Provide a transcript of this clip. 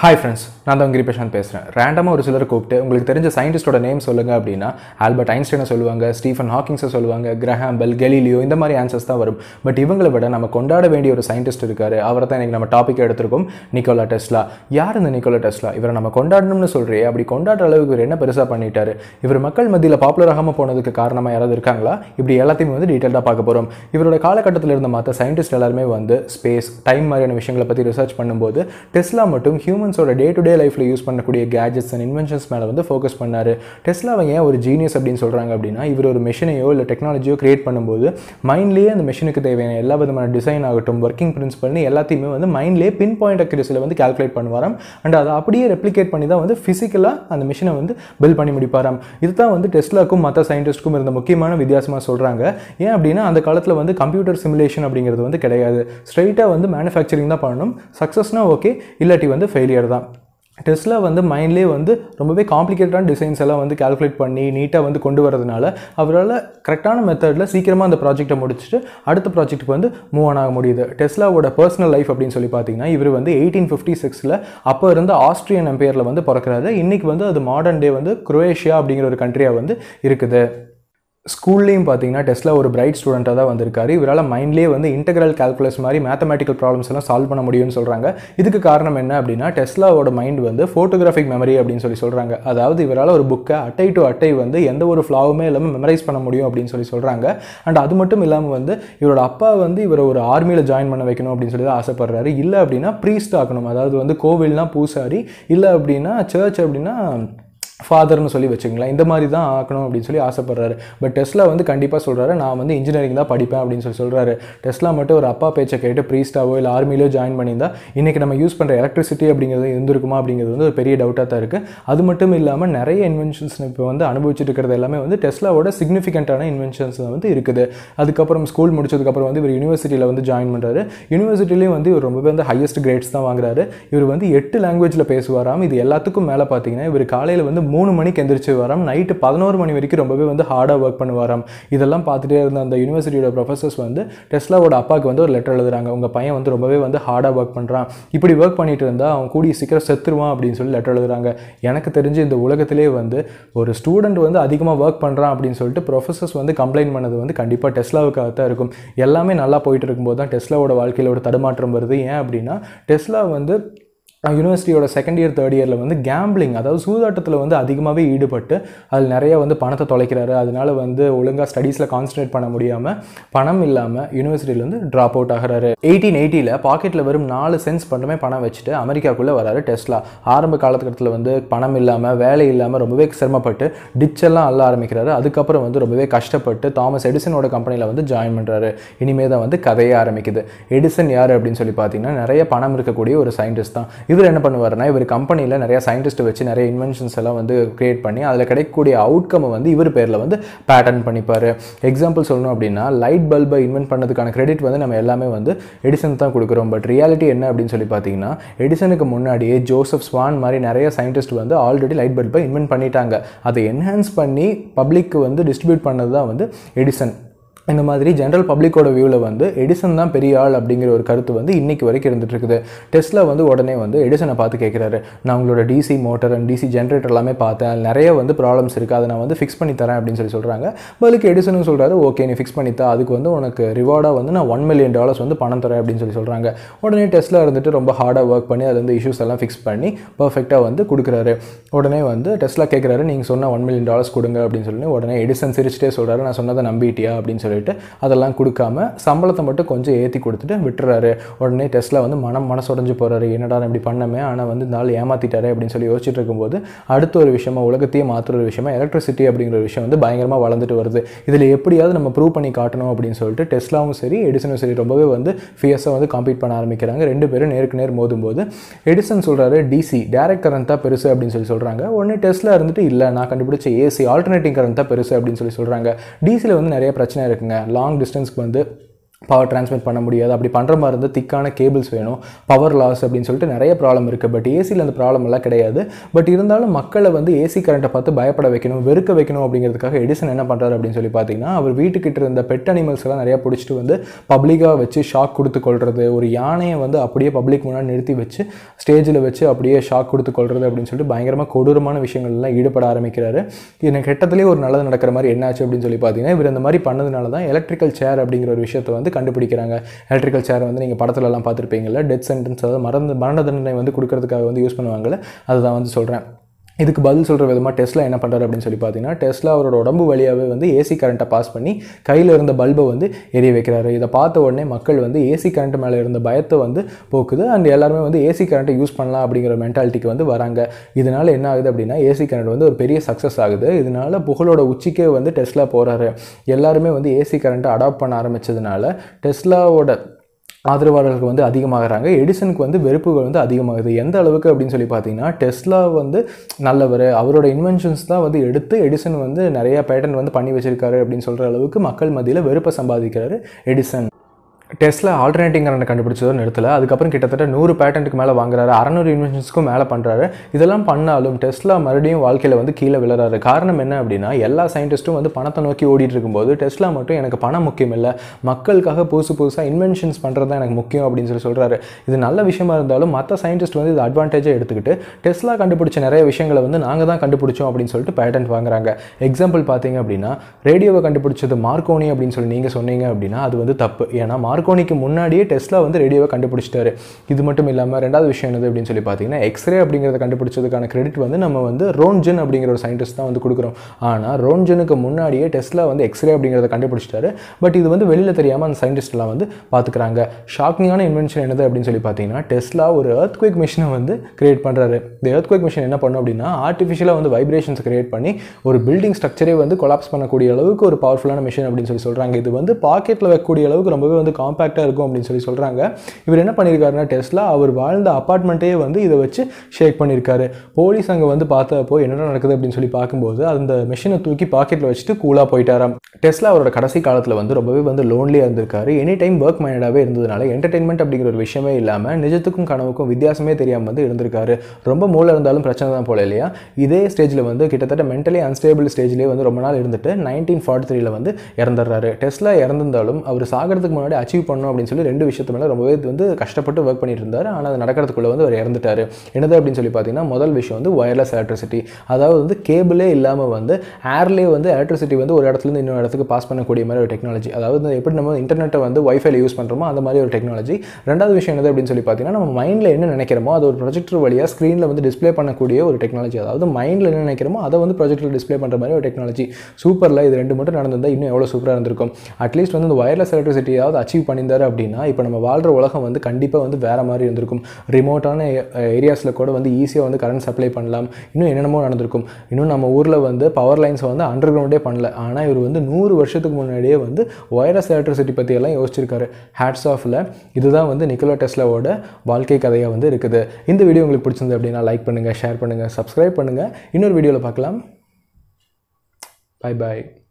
Hi friends நான் தான் கிரிபேஷன் பேசுகிறேன் ரேண்டமாக ஒரு சிலர் கூப்பிட்டு உங்களுக்கு தெரிஞ்ச சயின்டிஸ்டோட நேம் சொல்லுங்க அப்படின்னா ஆல்பர்ட் ஐன்ஸ்டைனை சொல்லுவாங்க ஸ்டீஃபன் ஹாக்கிங்ஸை சொல்லுவாங்க கிரஹாம் பெல் கெலிலியோ இந்த மாதிரி ஆன்சர்ஸ் தான் வரும். பட் இவங்களை விட நம்ம கொண்டாட வேண்டிய ஒரு சயின்டிஸ்ட் இருக்கார். அவரை தான் இன்னைக்கு நம்ம டாபிக் எடுத்திருக்கோம். நிக்கோலா டெஸ்லா யார் இந்த நிக்கோலா டெஸ்லா இவரை நம்ம கொண்டாடணும்னு சொல்றியே அப்படி கொண்டாடுற அளவுக்கு இவர் என்ன பெருசாக பண்ணிட்டாரு? இவர் மக்கள் மத்தியில் பாப்புலர் ஆகாமல் போனதுக்கு காரணமாக யாராவது இருக்காங்களா? இப்படி எல்லாத்தையுமே வந்து டீட்டெயிலாக பார்க்க போகிறோம் இவரோட காலகட்டத்தில் இருந்த மற்ற சயின்டிஸ்ட் எல்லாருமே வந்து ஸ்பேஸ் டைம் மாதிரியான விஷயங்களை பற்றி ரிசர்ச் பண்ணும்போது டெஸ்லா மட்டும் ஹியூமன் ஹியூமன்ஸோட டே டு டே லைஃப்பில் யூஸ் பண்ணக்கூடிய கேஜெட்ஸ் அண்ட் இன்வென்ஷன்ஸ் மேலே வந்து ஃபோக்கஸ் பண்ணார். டெஸ்லாவை ஏன் ஒரு ஜீனியஸ் அப்படின்னு சொல்கிறாங்க அப்படின்னா இவர் ஒரு மெஷினையோ இல்லை டெக்னாலஜியோ கிரியேட் பண்ணும்போது மைண்ட்லேயே அந்த மிஷினுக்கு தேவையான எல்லா விதமான டிசைன் ஆகட்டும் ஒர்க்கிங் பிரின்சிபல்னு எல்லாத்தையுமே வந்து மைண்ட்லேயே பின் பாயிண்ட் அக்யூரஸில் வந்து கால்குலேட் பண்ணுவாராம். அண்ட் அதை அப்படியே ரெப்ளிகேட் பண்ணி தான் வந்து ஃபிசிக்கலாக அந்த மிஷினை வந்து பில் பண்ணி முடிப்பாராம். இதுதான் வந்து டெஸ்லாக்கும் மற்ற சயின்டிஸ்ட்டுக்கும் இருந்த முக்கியமான வித்தியாசமாக சொல்கிறாங்க ஏன் அப்படின்னா அந்த காலத்தில் வந்து கம்ப்யூட்டர் சிமுலேஷன் அப்படிங்கிறது வந்து கிடையாது. ஸ்ட்ரைட்டாக வந்து மேனுஃபேக்சரிங் தான் பண்ணணும். சக்ஸஸ்னால் ஓகே இல்லாட்டி வந்து ஃபெயிலியர் தான். டெஸ்லா வந்து மைண்ட்லேயே வந்து ரொம்பவே காம்ப்ளிகேட்டடான டிசைன்ஸ் எல்லாம் வந்து கால்குலேட் பண்ணி நீட்டாக வந்து கொண்டு வரதுனால அவரால் கரெக்டான மெத்தடில் சீக்கிரமாக அந்த ப்ராஜெக்ட்டை முடிச்சுட்டு அடுத்த ப்ராஜெக்ட்டுக்கு வந்து மூவ் ஆன் ஆக முடியுது. டெஸ்லாவோட பர்சனல் லைஃப் அப்படின்னு சொல்லி பார்த்தீங்கன்னா இவர் வந்து எயிட்டீன் ஃபிஃப்டி சிக்ஸில் அப்போ இருந்த ஆஸ்ட்ரியன் எம்பையரில் வந்து பிறக்கிறாரு. இன்றைக்கி வந்து அது மாடர்ன் டே வந்து குரோவேஷியா அப்படிங்கிற ஒரு கண்ட்ரியாக வந்து இருக்குது. ஸ்கூல்லையும் பார்த்தீங்கன்னா டெஸ்ட்ல ஒரு பிரைட் ஸ்டூடெண்ட்டாக தான் வந்திருக்காரு. இவரால் மைண்ட்லேயே வந்து இன்டெகிரல் கால்குலஸ் மாதிரி மேத்தமெட்டிக்கல் ப்ராப்ளம்ஸ் எல்லாம் சால்வ் பண்ண முடியும்னு சொல்கிறாங்க இதுக்கு காரணம் என்ன அப்படின்னா டெஸ்லாவோட மைண்ட் வந்து ஃபோட்டோகிராஃபிக் மெமரி அப்படின்னு சொல்லி சொல்கிறாங்க அதாவது இவரால் ஒரு புக்கை அட்டை டு அட்டை வந்து எந்த ஒரு ஃப்ளாவுமே இல்லாமல் மெமரைஸ் பண்ண முடியும் அப்படின்னு சொல்லி சொல்கிறாங்க அண்ட் அது மட்டும் இல்லாமல் வந்து இவரோட அப்பா வந்து இவரை ஒரு ஆர்மியில் ஜாயின் பண்ண வைக்கணும் அப்படின்னு சொல்லி தான் ஆசைப்படுறாரு. இல்லை அப்படின்னா ப்ரீஸ்ட் ஆக்கணும். அதாவது வந்து கோவில்னா பூசாரி. இல்லை அப்படின்னா சர்ச் அப்படின்னா ஃபாதர்னு சொல்லி வச்சுக்கலாம் இந்த மாதிரி தான் ஆக்கணும் அப்படின்னு சொல்லி ஆசைப்படுறாரு. பட் டெஸ்லா வந்து கண்டிப்பாக சொல்கிறாரு நான் வந்து இன்ஜினியரிங் தான் படிப்பேன் அப்படின்னு சொல்லி சொல்கிறாரு டெஸ்லா மட்டும் ஒரு அப்பா பேச்சை கேட்டு ப்ரீஸ்டாவோ இல்லை ஆர்மிலையோ ஜாயின் பண்ணியிருந்தா இன்றைக்கி நம்ம யூஸ் பண்ணுற எலக்ட்ரிசிட்டி அப்படிங்கிறது இருந்திருக்குமா அப்படிங்கிறது வந்து ஒரு பெரிய டவுட்டாக தான் இருக்குது அது மட்டும் இல்லாமல் நிறைய இன்வென்ஷன்ஸ் இப்போ வந்து அனுபவிச்சுட்டு இருக்கிறது எல்லாமே வந்து டெஸ்லாவோட சிக்னிஃபிகண்ட்டான இன்வென்ஷன்ஸ் வந்து இருக்குது. அதுக்கப்புறம் ஸ்கூல் முடிச்சதுக்கப்புறம் வந்து இவர் யூனிவர்சிட்டியில் வந்து ஜாயின் பண்ணுறாரு யூனிவர்சிட்டிலையும் வந்து இவர் ரொம்பவே வந்து ஹையஸ்ட் கிரேட்ஸ் தான் வாங்குறாரு. இவர் வந்து எட்டு லாங்குவேஜில் பேசுவாராம். இது எல்லாத்துக்கும் மேலே பார்த்தீங்கன்னா இவர் காலையில் வந்து மூணு மணிக்கு எந்திரிச்சு வரோம். நைட்டு பதினோரு மணி வரைக்கும் ரொம்பவே வந்து ஹார்டாக ஒர்க் பண்ணுவாராம். இதெல்லாம் பார்த்துட்டே இருந்த அந்த யூனிவர்சிட்டியோட ப்ரொஃபஸர்ஸ் வந்து டெஸ்லாவோட அப்பாவுக்கு வந்து ஒரு லெட்டர் எழுதுறாங்க. உங்கள் பையன் வந்து ரொம்பவே வந்து ஹார்டாக ஒர்க் பண்ணுறான் இப்படி ஒர்க் பண்ணிட்டு இருந்தால் அவன் கூடிய சீக்கிரம் செத்துருவான் அப்படின்னு சொல்லி லெட்டர் எழுதுறாங்க. எனக்கு தெரிஞ்சு இந்த உலகத்திலே வந்து ஒரு ஸ்டூடெண்ட் வந்து அதிகமாக ஒர்க் பண்ணுறான் அப்படின்னு சொல்லிட்டு ப்ரொஃபஸர்ஸ் வந்து கம்ப்ளைண்ட் பண்ணது வந்து கண்டிப்பாக டெஸ்லாவுக்காக தான் இருக்கும். எல்லாமே நல்லா போயிட்டு இருக்கும்போது தான் டெஸ்லாவோட வாழ்க்கையில் ஒரு தடுமாற்றம் வருது. ஏன் அப்படின்னா டெஸ்லா வந்து யூனிவர்சிட்டியோட செகண்ட் இயர் தேர்ட் இயரில் வந்து கேம்பிளிங் அதாவது சூதாட்டத்தில் வந்து அதிகமாகவே ஈடுபட்டு அதில் நிறைய வந்து பணத்தை தொலைக்கிறாரு. அதனால வந்து ஒழுங்காக ஸ்டடீஸில் கான்சன்ட்ரேட் பண்ண முடியாமல் பணம் இல்லாமல் யூனிவர்சிட்டியிலேருந்து ட்ராப் அவுட் ஆகிறாரு. எயிட்டீன் எயிட்டியில் பாக்கெட்டில் வெறும் நாலு சென்ஸ் மட்டுமே பணம் வச்சுட்டு அமெரிக்காக்குள்ளே வராரு டெஸ்லா. ஆரம்ப காலகட்டத்தில் வந்து பணம் இல்லாமல் வேலை இல்லாமல் ரொம்பவே சிரமப்பட்டு டிச்செல்லாம் அள்ள ஆரம்பிக்கிறாரு. அதுக்கப்புறம் வந்து ரொம்பவே கஷ்டப்பட்டு தாமஸ் எடிசனோட கம்பெனியில் வந்து ஜாயின் பண்ணுறாரு இனிமே தான் வந்து கதையே ஆரம்பிக்குது. எடிசன் யார் அப்படின்னு சொல்லி பார்த்தீங்கன்னா நிறைய பணம் இருக்கக்கூடிய ஒரு சயின்டிஸ்ட் தான். இவர் என்ன பண்ணுவார்னா இவர் கம்பெனியில் நிறைய சயின்டிஸ்ட் வச்சு நிறைய இன்வென்ஷன்ஸ் எல்லாம் வந்து கிரியேட் பண்ணி அதில் கிடைக்கக்கூடிய அவுட்கம் வந்து இவர் பேரில் வந்து பேட்டர்ன் பண்ணிப்பார். எக்ஸாம்பிள் சொல்லணும் அப்படின்னா லைட் பல்பை இன்வென்ட் பண்ணதுக்கான கிரெடிட் வந்து நம்ம எல்லாமே வந்து எடிசன் தான் கொடுக்குறோம். பட் ரியாலிட்டி என்ன அப்படின்னு சொல்லி பார்த்தீங்கன்னா எடிசனுக்கு முன்னாடியே ஜோசப் ஸ்வான் மாதிரி நிறைய சயின்டிஸ்ட் வந்து ஆல்ரெடி லைட் பல்பை இன்வென்ட் பண்ணிட்டாங்க. அதை என்ஹான்ஸ் பண்ணி பப்ளிக்கு வந்து டிஸ்ட்ரிபியூட் பண்ணது தான் வந்து எடிசன் இந்த மாதிரி ஜென்ரல் பப்ளிக்கோட வியூவில் வந்து எடிசன் தான் பெரிய ஆள் அப்படிங்கிற ஒரு கருத்து வந்து இன்னைக்கு வரைக்கும் இருந்துட்டு இருக்குது டெஸ்லா வந்து உடனே வந்து எடிசனை பார்த்து கேட்குறாரு. நான் உங்களோட DC motor and DC generator எல்லாமே பார்த்தேன். நிறைய வந்து ப்ராப்ளம்ஸ் இருக்குது அதை நான் வந்து ஃபிக்ஸ் பண்ணி தரேன் அப்படின்னு சொல்லி சொல்கிறாங்க பதிலுக்கு எடிசனும் சொல்கிறாரு ஓகே நீ ஃபிக்ஸ் பண்ணித்தா அதுக்கு வந்து உனக்கு ரிவார்டாக வந்து நான் ஒன் மில்லியன் டாலர்ஸ் வந்து பணம் தரேன் அப்படின்னு சொல்லி சொல்கிறாங்க உடனே டெஸ்ட்டில் இருந்துட்டு ரொம்ப ஹார்டாக ஒர்க் பண்ணி அது வந்து இஷ்யூஸ் எல்லாம் ஃபிக்ஸ் பண்ணி பர்ஃபெக்டாக வந்து கொடுக்குறாரு. உடனே வந்து டெஸ்ட்டில் கேட்குறாரு நீங்கள் சொன்ன ஒன் மில்லியன் டாலர்ஸ் கொடுங்க அப்படின்னு சொல்லி. உடனே எடிசன் சிரிச்சிட்டே சொல்கிறாரு நான் சொன்னதை நம்பிட்டியா? அப்படின்னு சொல்லி சொல்லிட்டு அதெல்லாம் கொடுக்காம சம்பளத்தை மட்டும் கொஞ்சம் ஏற்றி கொடுத்துட்டு விட்டுறாரு. உடனே டெஸ்ட்ல வந்து மனம் மனசுடைஞ்சு போகிறாரு என்னடா இப்படி பண்ணமே? ஆனால் வந்து இந்த ஆள் ஏமாத்திட்டாரு அப்படின்னு சொல்லி யோசிச்சுட்டு இருக்கும்போது அடுத்த ஒரு விஷயமா உலகத்தையே மாற்றுற ஒரு விஷயமா எலக்ட்ரிசிட்டி அப்படிங்கிற ஒரு விஷயம் வந்து பயங்கரமாக வளர்ந்துட்டு வருது. இதில் எப்படியாவது நம்ம ப்ரூவ் பண்ணி காட்டணும் அப்படின்னு சொல்லிட்டு டெஸ்லாவும் சரி எடிசனும் சரி ரொம்பவே வந்து ஃபியஸாக வந்து காம்பீட் பண்ண ஆரம்பிக்கிறாங்க. ரெண்டு பேரும் நேருக்கு நேர் மோதும்போது எடிசன் சொல்கிறாரு டிசி டேரக்ட் கரண்ட் தான் பெருசு அப்படின்னு சொல்லி சொல்கிறாங்க உடனே டெஸ்ட்ல இருந்துட்டு இல்லை நான் கண்டுபிடிச்ச ஏசி ஆல்டர்னேட்டிங் கரண்ட் தான் பெருசு அப்படின்னு சொல்லி சொல்கிறாங்க டிசியில் வந்து நிறைய பிரச்சனை இருக்குங்க லாங் டிஸ்டன்ஸ்க்கு வந்து பவர் டிரான்ஸ்மிட் பண்ண முடியாது. அப்படி பண்ணுற மாதிரி இருந்தால் திக்கான கேபிள்ஸ் வேணும். பவர் லாஸ் அப்படின்னு சொல்லிட்டு நிறைய ப்ராப்ளம் இருக்குது பட் ஏசியில் அந்த ப்ராப்ளம் எல்லாம் கிடையாது. பட் இருந்தாலும் மக்களை வந்து ஏசி கரண்ட்டை பார்த்து பயப்பட வைக்கணும் வெறுக்க வைக்கணும் அப்படிங்கிறதுக்காக எடிசன் என்ன பண்ணுறாரு அப்படின்னு சொல்லி பார்த்தீங்கன்னா அவர் வீட்டுக்கிட்ட இருந்த பெட் அனிமல்ஸ் எல்லாம் நிறையா பிடிச்சிட்டு வந்து பப்ளிக்காக வச்சு ஷாக் கொடுத்து கொள்வது ஒரு யானையை வந்து அப்படியே பப்ளிக் முன்னாடி நிறுத்தி வச்சு ஸ்டேஜில் வச்சு அப்படியே ஷாக் கொடுத்து கொள்வது அப்படின்னு சொல்லிட்டு பயங்கரமாக கொடூரமான விஷயங்கள்லாம் ஈடுபட ஆரம்பிக்கிறாரு. எனக்கு கெட்டத்துலேயே ஒரு நல்லது நடக்கிற மாதிரி என்னாச்சு அப்படின்னு சொல்லி பார்த்தீங்கன்னா இவர் இந்த மாதிரி பண்ணதுனால தான் எலக்ட்ரிக்கல் சேர் அப்படிங்கிற ஒரு விஷயத்தை வந்து கண்டுபிடிக்கிறாங்க. எலக்ட்ரிக்கல் சேர் வந்து நீங்கள் படத்துலலாம் பார்த்துருப்பீங்களா டெத் சென்டென்ஸ் அதாவது மரண மரண தண்டனை வந்து கொடுக்கறதுக்காக வந்து யூஸ் பண்ணுவாங்கல்ல அதுதான் வந்து சொல்கிறேன் இதுக்கு பதில் சொல்கிற விதமாக டெஸ்லா என்ன பண்ணுறாரு அப்படின்னு சொல்லி பார்த்தீங்கன்னா டெஸ்லா அவரோட உடம்பு வழியாகவே வந்து ஏசி கரண்ட்டை பாஸ் பண்ணி கையில் இருந்த பல்பை வந்து எரிய வைக்கிறாரு. இதை பார்த்த உடனே மக்கள் வந்து ஏசி கரண்ட் மேலே இருந்த பயத்தை வந்து போக்குது. அண்ட் எல்லாருமே வந்து ஏசி கரண்ட்டை யூஸ் பண்ணலாம் அப்படிங்கிற மென்டாலிட்டிக்கு வந்து வராங்க. இதனால் என்ன ஆகுது அப்படின்னா ஏசி கரண்ட் வந்து ஒரு பெரிய சக்ஸஸ் ஆகுது. இதனால் புகழோட உச்சிக்கே வந்து டெஸ்லா போகிறாரு எல்லாருமே வந்து ஏசி கரண்ட்டை அடாப்ட் பண்ண ஆரம்பித்ததுனால டெஸ்லாவோட ஆதரவாளர்கள் வந்து அதிகமாகிறாங்க. எடிசனுக்கு வந்து வெறுப்புகள் வந்து அதிகமாகுது. எந்த அளவுக்கு அப்படின்னு சொல்லி பார்த்தீங்கன்னா டெஸ்லா வந்து நல்லவர். அவரோட இன்வென்ஷன்ஸ் தான் வந்து எடுத்து எடிசன் வந்து நிறைய பேட்டர்ன் வந்து பண்ணி வச்சிருக்காரு அப்படின்னு சொல்கிற அளவுக்கு மக்கள் மத்தியில் வெறுப்பை சம்பாதிக்கிறாரு எடிசன் டெஸ்ட்ல ஆல்டர்னேட்டிங் கரண்ட் கண்டுபிடிச்சதோ நிறுத்தல. அதுக்கப்புறம் கிட்டத்தட்ட நூறு பேட்டன்ட்டுக்கு மேலே வாங்குறாரு. அறநூறு இன்வென்ஷன்ஸ்க்கும் மேலே பண்ணுறாரு இதெல்லாம் பண்ணாலும் டெஸ்ட்லா மறுபடியும் வாழ்க்கையில் வந்து கீழே விழுறாரு. காரணம் என்ன அப்படின்னா எல்லா சயின்டிஸ்ட்டும் வந்து பணத்தை நோக்கி ஓடிட்டு இருக்கும்போது டெஸ்ட்லா மட்டும் எனக்கு பணம் முக்கியம் இல்லை. மக்களுக்காக புதுசு புதுசாக இன்வென்ஷன்ஸ் பண்ணுறது தான் எனக்கு முக்கியம் அப்படின்னு சொல்லி சொல்கிறாரு இது நல்ல விஷயமா இருந்தாலும் மற்ற சயின்டிஸ்ட் வந்து இது அட்வான்டேஜாக எடுத்துக்கிட்டு டெஸ்ட்லா கண்டுபிடிச்ச நிறைய விஷயங்களை வந்து நாங்கள் தான் கண்டுபிடிச்சோம் அப்படின்னு சொல்லிட்டு பேட்டன்ட் வாங்குறாங்க. எக்ஸாம்பிள் பார்த்தீங்க அப்படின்னா ரேடியோவை கண்டுபிடிச்சது மார்க்கோனி அப்படின்னு சொல்லி நீங்கள் சொன்னீங்க அப்படின்னா அது வந்து தப்பு. ஏன்னா மார்க்கோனிக்கு முன்னாடியே டெஸ்லா வந்து ரேடியோவை கண்டுபிடிச்சிட்டாரு. இது மட்டும் இல்லாமல் ரெண்டாவது விஷயம் என்னது அப்படின்னு சொல்லி பார்த்தீங்கன்னா எக்ஸ்ரே அப்படிங்கிறத கண்டுபிடிச்சதுக்கான கிரெடிட் வந்து நம்ம வந்து ரோன்ஜன் அப்படிங்கிற ஒரு சயின்டிஸ்ட் தான் வந்து கொடுக்குறோம். ஆனால் ரோன்ஜனுக்கு முன்னாடியே டெஸ்லா வந்து எக்ஸ்ரே அப்படிங்கிறத கண்டுபிடிச்சிட்டாரு. பட் இது வந்து வெளியில் தெரியாமல் அந்த சயின்டிஸ்ட்லாம் வந்து பார்த்துக்கிறாங்க ஷாக்கிங்கான இன்வென்ஷன் என்னது அப்படின்னு சொல்லி பார்த்தீங்கன்னா டெஸ்லா ஒரு எர்த்குவேக் மிஷினை வந்து கிரியேட் பண்ணுறாரு இந்த எர்த்குவேக் மிஷின் என்ன பண்ணும் அப்படின்னா ஆர்டிஃபிஷியலாக வந்து வைப்ரேஷன்ஸ் கிரியேட் பண்ணி ஒரு பில்டிங் ஸ்ட்ரக்சரே வந்து கொலாப்ஸ் பண்ணக்கூடிய அளவுக்கு ஒரு பவர்ஃபுல்லான மிஷின் அப்படின்னு சொல்லி சொல்கிறாங்க இது வந்து பாக்கெட்டில் வைக்கக்கூடிய அளவுக்கு ரொம்பவே வந்து காம்பேக்டாக இருக்கும் அப்படின்னு சொல்லி சொல்கிறாங்க இவர் என்ன பண்ணியிருக்காருன்னா டெஸ்லா அவர் வாழ்ந்த அப்பார்ட்மெண்ட்டே வந்து இதை வச்சு ஷேக் பண்ணியிருக்காரு போலீஸ் அங்கே வந்து பார்த்தப்போ என்னென்ன நடக்குது அப்படின்னு சொல்லி பார்க்கும்போது அந்த மிஷினை தூக்கி பாக்கெட்டில் வச்சுட்டு கூலாக போயிட்டாராம். டெஸ்லா அவரோட கடைசி காலத்தில் வந்து ரொம்பவே வந்து லோன்லியாக இருந்திருக்காரு. எனி டைம் ஒர்க் மைண்டடாகவே இருந்ததுனால என்டர்டைன்மெண்ட் அப்படிங்கிற ஒரு விஷயமே இல்லாமல் நிஜத்துக்கும் கனவுக்கும் வித்தியாசமே தெரியாமல் வந்து இருந்திருக்காரு. ரொம்ப மூளை இருந்தாலும் பிரச்சனை தான் போல இல்லையா? இதே ஸ்டேஜில் வந்து கிட்டத்தட்ட மென்டலி அன்ஸ்டேபிள் ஸ்டேஜ்லேயே வந்து ரொம்ப நாள் இருந்துட்டு நைன்டீன் ஃபார்ட்டி த்ரீல வந்து இறந்துடுறாரு. டெஸ்லா இறந்திருந்தாலும் அவர் சாகிறதுக்கு முன்னாடி அச்சீவ் பண்ணணும் அப்படின்னு சொல்லி ரெண்டு விஷயத்து மேலே ரொம்பவே வந்து கஷ்டப்பட்டு ஒர்க் பண்ணிட்டு இருந்தார். ஆனால் அது நடக்கிறதுக்குள்ள வந்து அவர் இறந்துட்டார். என்னது அப்படின்னு சொல்லி பார்த்தீங்கன்னா முதல் விஷயம் வந்து ஒயர்லெஸ் எலக்ட்ரிசிட்டி அதாவது வந்து கேபிளே இல்லாமல் வந்து ஏர்லேயே வந்து எலக்ட்ரிசிட்டி வந்து ஒரு இடத்துலேருந்து இன்னொரு இடத்துக்கு பாஸ் பண்ணக்கூடிய மாதிரி ஒரு டெக்னாலஜி அதாவது எப்படி நம்ம இன்டர்நெட்டை வந்து ஒய்ஃபைல யூஸ் பண்ணுறோமோ அந்த மாதிரி ஒரு டெக்னாலஜி ரெண்டாவது விஷயம் என்னது அப்படின்னு சொல்லி பார்த்தீங்கன்னா நம்ம மைண்டில் என்ன நினைக்கிறோமோ அது ஒரு ப்ரொஜெக்டர் வழியாக ஸ்க்ரீனில் வந்து டிஸ்ப்ளே பண்ணக்கூடிய ஒரு டெக்னாலஜி அதாவது மைண்டில் என்ன நினைக்கிறோமோ அதை வந்து ப்ரொஜெக்டர் டிஸ்ப்ளே பண்ணுற மாதிரி ஒரு டெக்னாலஜி சூப்பரில் இது ரெண்டு மட்டும் நடந்திருந்தால் இன்னும் எவ்வளோ சூப்பராக இருந்திருக்கும். அட்லீஸ்ட் வந்து இந்த ஒயர்லெஸ் எலக்ட்ரிசிட்டியாவது அச்சீவ் பண்ணியிருந்தார் அப்படின்னா இப்போ நம்ம வாழ்கிற உலகம் வந்து கண்டிப்பாக வந்து வேறு மாதிரி இருந்திருக்கும். ரிமோட்டான ஏரியாஸில் கூட வந்து ஈஸியாக வந்து கரண்ட் சப்ளை பண்ணலாம். இன்னும் என்னென்னமோ நடந்திருக்கும். இன்னும் நம்ம ஊரில் வந்து பவர் லைன்ஸை வந்து அண்டர் கிரவுண்டே பண்ணல. ஆனால் இவர் வந்து நூறு வருஷத்துக்கு முன்னாடியே வந்து ஒயர்லெஸ் எலக்ட்ரிசிட்டி பற்றியெல்லாம் யோசிச்சிருக்காரு. ஹேட்ஸ் ஆஃபில் இதுதான் வந்து நிக்கோலா டெஸ்லாவோட வாழ்க்கை கதையாக வந்து இருக்குது. இந்த வீடியோ உங்களுக்கு பிடிச்சிருந்து அப்படின்னா லைக் பண்ணுங்கள் ஷேர் பண்ணுங்கள் சப்ஸ்கிரைப் பண்ணுங்கள் இன்னொரு வீடியோவில் பார்க்கலாம். Bye bye